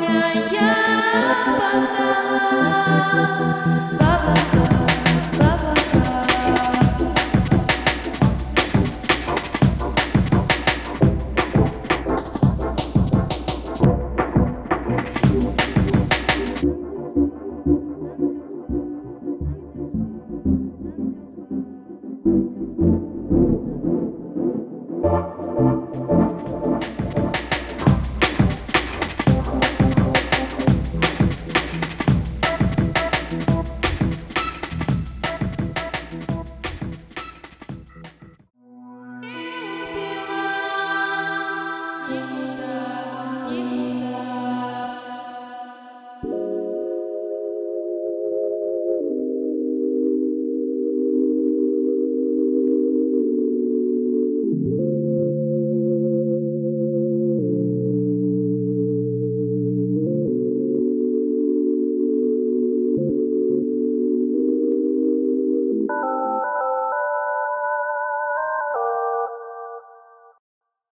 Сегодня я опоздала, опоздала, опоздала.